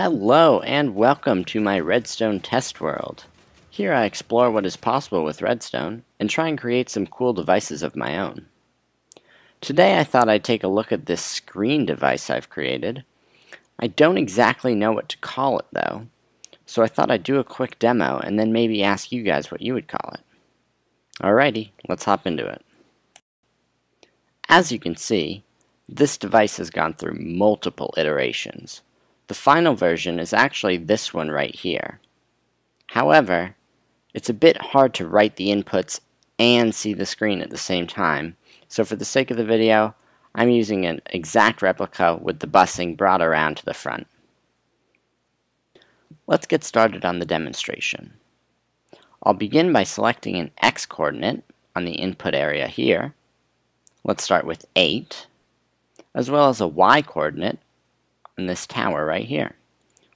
Hello and welcome to my Redstone test world. Here I explore what is possible with Redstone and try and create some cool devices of my own. Today I thought I'd take a look at this screen device I've created. I don't exactly know what to call it though, so I thought I'd do a quick demo and then maybe ask you guys what you would call it. Alrighty, let's hop into it. As you can see, this device has gone through multiple iterations. The final version is actually this one right here. However, it's a bit hard to write the inputs and see the screen at the same time, so for the sake of the video, I'm using an exact replica with the busing brought around to the front. Let's get started on the demonstration. I'll begin by selecting an x-coordinate on the input area here. Let's start with 8, as well as a y-coordinate in this tower right here.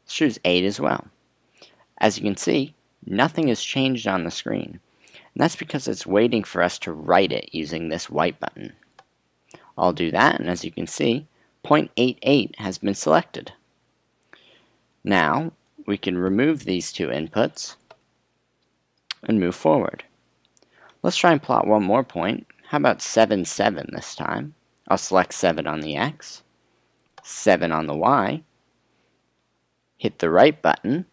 Let's choose 8 as well. As you can see, nothing has changed on the screen. And that's because it's waiting for us to write it using this white button. I'll do that, and as you can see, 0.88 has been selected. Now, we can remove these two inputs and move forward. Let's try and plot one more point. How about 7, 7 this time? I'll select 7 on the X 7 on the Y, hit the right button,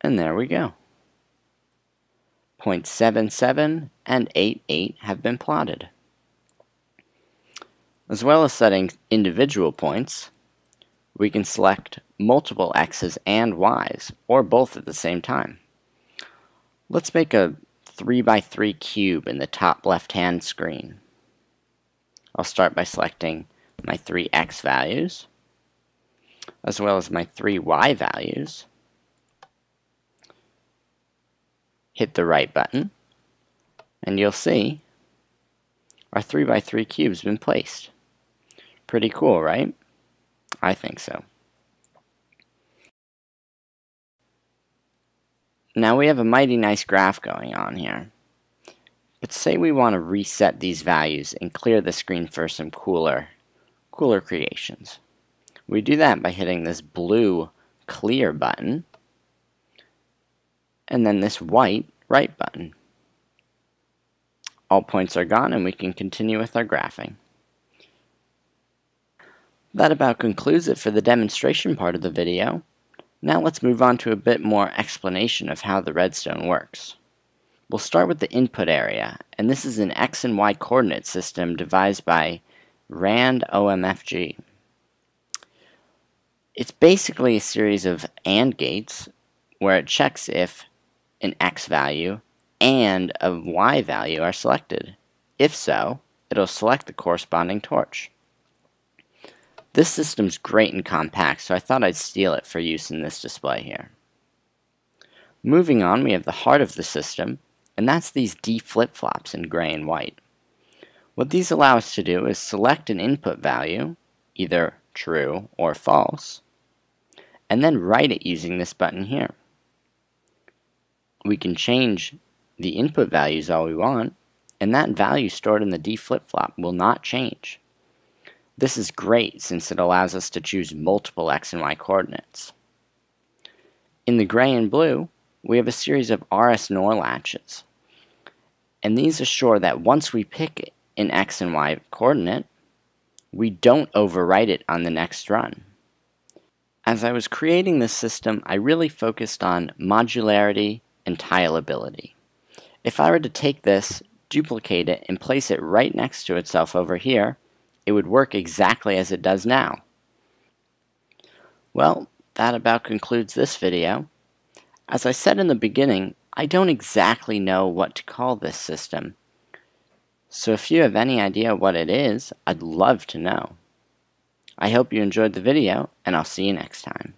and there we go. 0.77 and 88 have been plotted. As well as setting individual points, we can select multiple x's and y's, or both at the same time. Let's make a 3x3 cube in the top left-hand screen. I'll start by selecting my three x values, as well as my three y values. Hit the right button, and you'll see our 3x3 cube's been placed. Pretty cool, right? I think so. Now we have a mighty nice graph going on here. But say we want to reset these values and clear the screen for some cooler Cooler Creations. We do that by hitting this blue clear button and then this white write button. All points are gone and we can continue with our graphing. That about concludes it for the demonstration part of the video. Now let's move on to a bit more explanation of how the redstone works. We'll start with the input area, and this is an x and y coordinate system devised by Rand OMFG. It's basically a series of AND gates where it checks if an X value and a Y value are selected. If so, it'll select the corresponding torch. This system's great and compact, so I thought I'd steal it for use in this display here. Moving on, we have the heart of the system, and that's these D flip-flops in gray and white. What these allow us to do is select an input value, either true or false, and then write it using this button here. We can change the input values all we want, and that value stored in the D flip-flop will not change. This is great since it allows us to choose multiple x and y coordinates. In the gray and blue, we have a series of RS NOR latches. And these assure that once we pick an x and y coordinate, we don't overwrite it on the next run. As I was creating this system, I really focused on modularity and tileability. If I were to take this, duplicate it, and place it right next to itself over here, it would work exactly as it does now. Well, that about concludes this video. As I said in the beginning, I don't exactly know what to call this system, so if you have any idea what it is, I'd love to know. I hope you enjoyed the video, and I'll see you next time.